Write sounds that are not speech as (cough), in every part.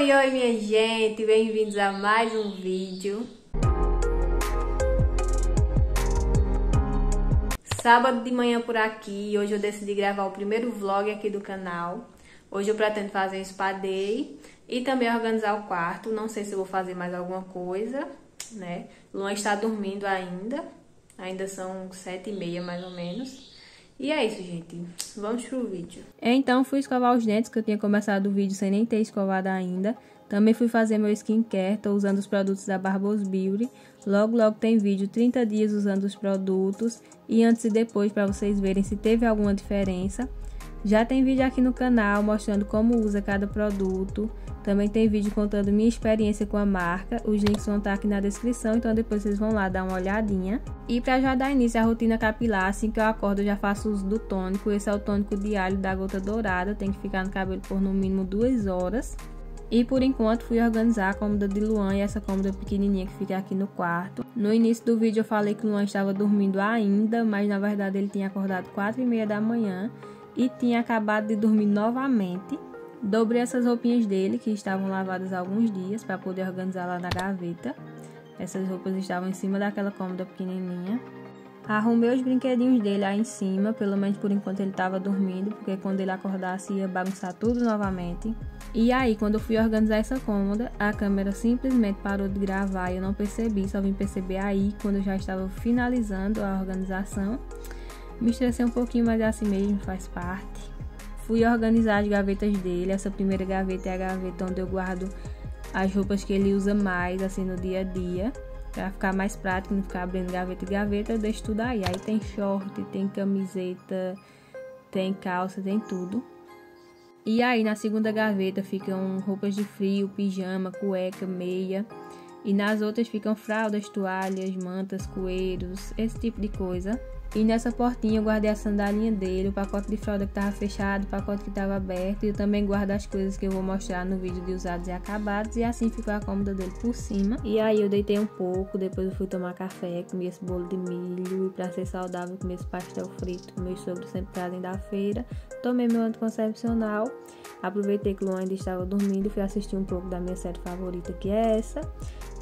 Oi, oi minha gente, bem-vindos a mais um vídeo. Sábado de manhã por aqui, hoje eu decidi gravar o primeiro vlog aqui do canal. Hoje eu pretendo fazer um spa day e também organizar o quarto, não sei se vou fazer mais alguma coisa, né? Luan está dormindo ainda, ainda são sete e meia mais ou menos. E é isso, gente. Vamos pro vídeo. Então, fui escovar os dentes, que eu tinha começado o vídeo sem nem ter escovado ainda. Também fui fazer meu skincare, tô usando os produtos da Barbos Beauty. Logo, logo tem vídeo 30 dias usando os produtos e antes e depois para vocês verem se teve alguma diferença. Já tem vídeo aqui no canal mostrando como usa cada produto. Também tem vídeo contando minha experiência com a marca. Os links vão estar aqui na descrição, então depois vocês vão lá dar uma olhadinha. E para já dar início à rotina capilar, assim que eu acordo eu já faço uso do tônico. Esse é o tônico diário da gota dourada, tem que ficar no cabelo por no mínimo duas horas. E por enquanto fui organizar a cômoda de Luan e essa cômoda pequenininha que fica aqui no quarto. No início do vídeo eu falei que Luan estava dormindo ainda, mas na verdade ele tinha acordado 4 e meia da manhã e tinha acabado de dormir novamente. Dobrei essas roupinhas dele, que estavam lavadas há alguns dias, para poder organizar lá na gaveta. Essas roupas estavam em cima daquela cômoda pequenininha. Arrumei os brinquedinhos dele aí em cima, pelo menos por enquanto ele estava dormindo, porque quando ele acordasse ia bagunçar tudo novamente. E aí, quando eu fui organizar essa cômoda, a câmera simplesmente parou de gravar e eu não percebi, só vim perceber aí quando eu já estava finalizando a organização. Me estressei um pouquinho, mas é assim mesmo, faz parte. Fui organizar as gavetas dele. Essa primeira gaveta é a gaveta onde eu guardo as roupas que ele usa mais, assim, no dia a dia. Pra ficar mais prático, não ficar abrindo gaveta e gaveta, eu deixo tudo aí. Aí tem short, tem camiseta, tem calça, tem tudo. E aí na segunda gaveta ficam roupas de frio, pijama, cueca, meia. E nas outras ficam fraldas, toalhas, mantas, coeiros, esse tipo de coisa. E nessa portinha eu guardei a sandalinha dele, o pacote de fralda que estava fechado, o pacote que estava aberto. E eu também guardo as coisas que eu vou mostrar no vídeo de usados e acabados. E assim ficou a cômoda dele por cima. E aí eu deitei um pouco, depois eu fui tomar café, comi esse bolo de milho. E pra ser saudável, comi esse pastel frito que meus sogros sempre trazem da feira. Tomei meu anticoncepcional. Aproveitei que o ainda estava dormindo e fui assistir um pouco da minha série favorita, que é essa.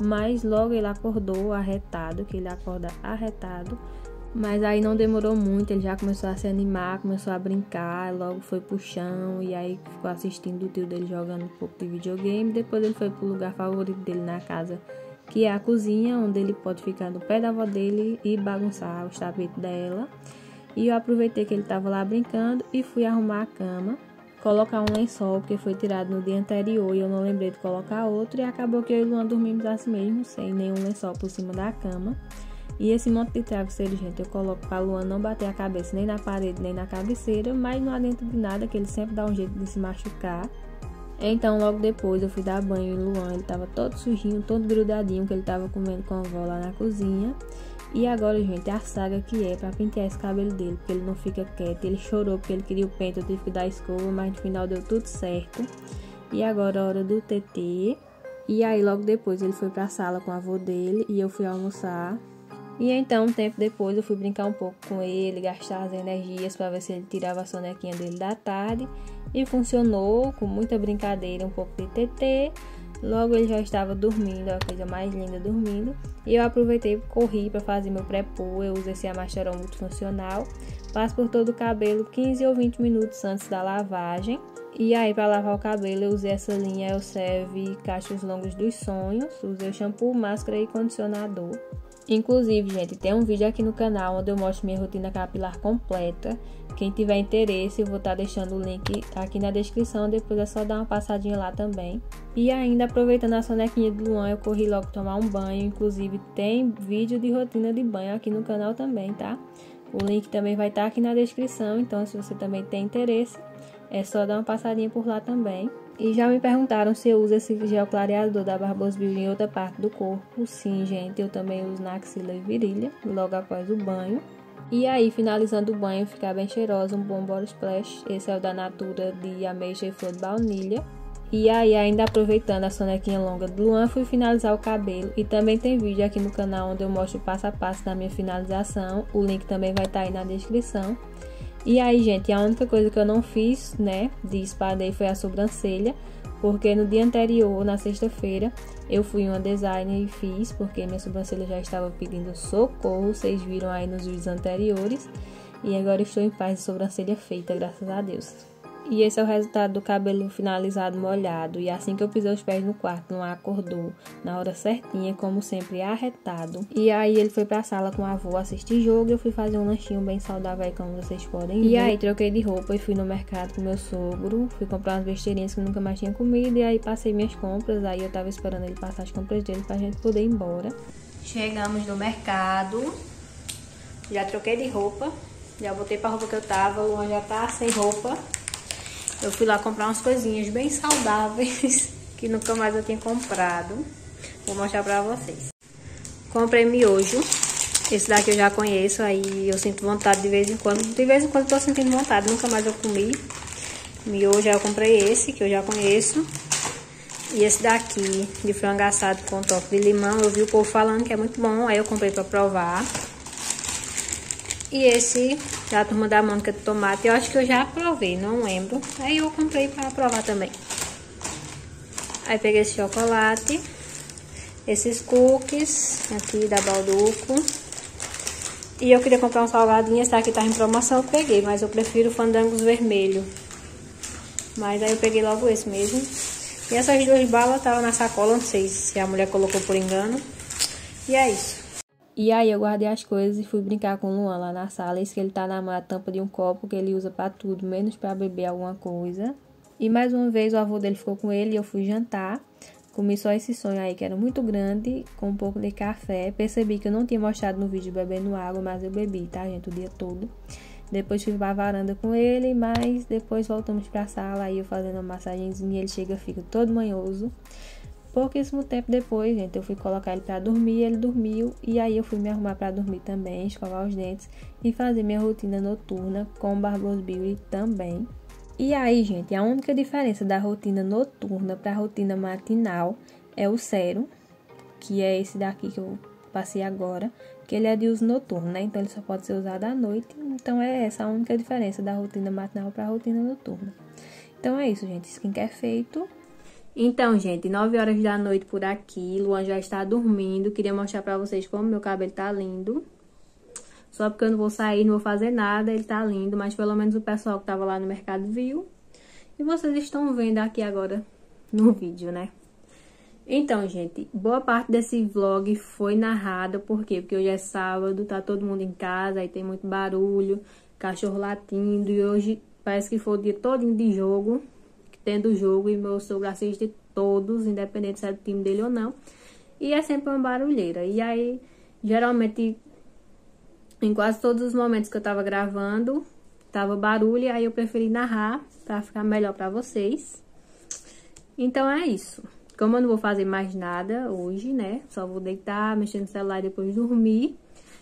Mas logo ele acordou arretado, que ele acorda arretado. Mas aí não demorou muito, ele já começou a se animar, começou a brincar, logo foi pro chão e aí ficou assistindo o tio dele jogando um pouco de videogame. Depois ele foi pro lugar favorito dele na casa, que é a cozinha, onde ele pode ficar no pé da avó dele e bagunçar os tapetes dela. E eu aproveitei que ele estava lá brincando e fui arrumar a cama, colocar um lençol, porque foi tirado no dia anterior e eu não lembrei de colocar outro. E acabou que eu e Luan dormimos assim mesmo, sem nenhum lençol por cima da cama. E esse monte de travesseiro, gente, eu coloco pra Luan não bater a cabeça nem na parede nem na cabeceira, mas não adianta de nada, que ele sempre dá um jeito de se machucar. Então, logo depois, eu fui dar banho em Luan, ele tava todo sujinho, todo grudadinho, que ele tava comendo com a avó lá na cozinha. E agora, gente, a saga que é pra pentear esse cabelo dele, porque ele não fica quieto. Ele chorou porque ele queria o pente, eu tive que dar escova, mas no final deu tudo certo. E agora, a hora do TT. E aí, logo depois, ele foi pra sala com a avó dele e eu fui almoçar. E então, um tempo depois, eu fui brincar um pouco com ele, gastar as energias para ver se ele tirava a sonequinha dele da tarde. E funcionou, com muita brincadeira, um pouco de TT. Logo ele já estava dormindo, a coisa mais linda dormindo. E eu aproveitei corri para fazer meu pré-poo. Eu uso esse Amacharon multifuncional. Passo por todo o cabelo 15 ou 20 minutos antes da lavagem. E aí, para lavar o cabelo, eu usei essa linha Eu Cachos Longos dos Sonhos. Usei shampoo, máscara e condicionador. Inclusive, gente, tem um vídeo aqui no canal onde eu mostro minha rotina capilar completa. Quem tiver interesse, eu vou estar tá deixando o link aqui na descrição. Depois é só dar uma passadinha lá também. E ainda aproveitando a sonequinha de Luan, eu corri logo tomar um banho. Inclusive, tem vídeo de rotina de banho aqui no canal também, tá? O link também vai estar tá aqui na descrição. Então, se você também tem interesse, é só dar uma passadinha por lá também. E já me perguntaram se eu uso esse gel clareador da Barbos Beauty em outra parte do corpo. Sim, gente, eu também uso na axila e virilha, logo após o banho. E aí, finalizando o banho, ficar bem cheirosa, um bom body splash. Esse é o da Natura de ameixa e flor de baunilha. E aí, ainda aproveitando a sonequinha longa do Luan, fui finalizar o cabelo. E também tem vídeo aqui no canal onde eu mostro passo a passo da minha finalização. O link também vai estar tá aí na descrição. E aí, gente, a única coisa que eu não fiz, né, de espadei foi a sobrancelha, porque no dia anterior, na sexta-feira, eu fui uma designer e fiz, porque minha sobrancelha já estava pedindo socorro, vocês viram aí nos vídeos anteriores. E agora estou em paz de sobrancelha feita, graças a Deus. E esse é o resultado do cabelo finalizado molhado. E assim que eu pisei os pés no quarto, não acordou na hora certinha, como sempre, arretado. E aí ele foi pra sala com a avó assistir jogo. E eu fui fazer um lanchinho bem saudável, como vocês podem ver. E aí troquei de roupa e fui no mercado com meu sogro. Fui comprar umas besteirinhas que nunca mais tinha comido. E aí passei minhas compras. Aí eu tava esperando ele passar as compras dele pra gente poder ir embora. Chegamos no mercado. Já troquei de roupa. Já botei pra roupa que eu tava. O Luan já tá sem roupa. Eu fui lá comprar umas coisinhas bem saudáveis (laughs) que nunca mais eu tinha comprado. Vou mostrar pra vocês. Comprei miojo. Esse daqui eu já conheço, aí eu sinto vontade de vez em quando. De vez em quando tô sentindo vontade, nunca mais eu comi. Miojo, eu comprei esse, que eu já conheço. E esse daqui, de frango assado com toque de limão, eu vi o povo falando que é muito bom, aí eu comprei pra provar. E esse da turma da Mônica de tomate, eu acho que eu já provei, não lembro. Aí eu comprei para provar também. Aí peguei esse chocolate, esses cookies aqui da Balduco. E eu queria comprar um salgadinho, esse daqui tá em promoção, eu peguei, mas eu prefiro fandangos vermelho. Mas aí eu peguei logo esse mesmo. E essas duas balas estavam na sacola, não sei se a mulher colocou por engano. E é isso. E aí eu guardei as coisas e fui brincar com o Luan lá na sala. Isso que ele tá na tampa de um copo que ele usa para tudo, menos para beber alguma coisa. E mais uma vez o avô dele ficou com ele e eu fui jantar. Comi só esse sonho aí que era muito grande, com um pouco de café. Percebi que eu não tinha mostrado no vídeo bebendo água, mas eu bebi, tá, gente, o dia todo. Depois fui pra varanda com ele, mas depois voltamos pra sala, aí eu fazendo uma massagenzinha, ele chega, fica todo manhoso. Pouquíssimo tempo depois, gente, eu fui colocar ele para dormir, ele dormiu e aí eu fui me arrumar para dormir também, escovar os dentes e fazer minha rotina noturna com o Barbosa Beauty também. E aí, gente, a única diferença da rotina noturna para a rotina matinal é o sérum, que é esse daqui que eu passei agora, que ele é de uso noturno, né? Então ele só pode ser usado à noite. Então é essa a única diferença da rotina matinal para a rotina noturna. Então é isso, gente. Skincare feito. Então, gente, 9 horas da noite por aqui. Luan já está dormindo. Queria mostrar pra vocês como meu cabelo tá lindo. Só porque eu não vou sair, não vou fazer nada, ele tá lindo. Mas pelo menos o pessoal que tava lá no mercado viu. E vocês estão vendo aqui agora no vídeo, né? Então, gente, boa parte desse vlog foi narrada. Por quê? Porque hoje é sábado, tá todo mundo em casa, aí tem muito barulho, cachorro latindo. E hoje parece que foi o dia todo de jogo tendo jogo e meu sogro assiste todos, independente se é do time dele ou não. E é sempre uma barulheira. E aí, geralmente, em quase todos os momentos que eu tava gravando, tava barulho, aí eu preferi narrar para ficar melhor para vocês. Então é isso. Como eu não vou fazer mais nada hoje, né? Só vou deitar, mexer no celular e depois dormir.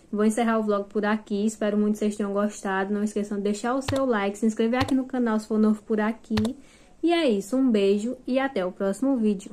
Vou encerrar o vlog por aqui. Espero muito que vocês tenham gostado. Não esqueçam de deixar o seu like, se inscrever aqui no canal se for novo por aqui. E é isso, um beijo e até o próximo vídeo.